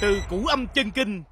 từ củ âm chân kinh.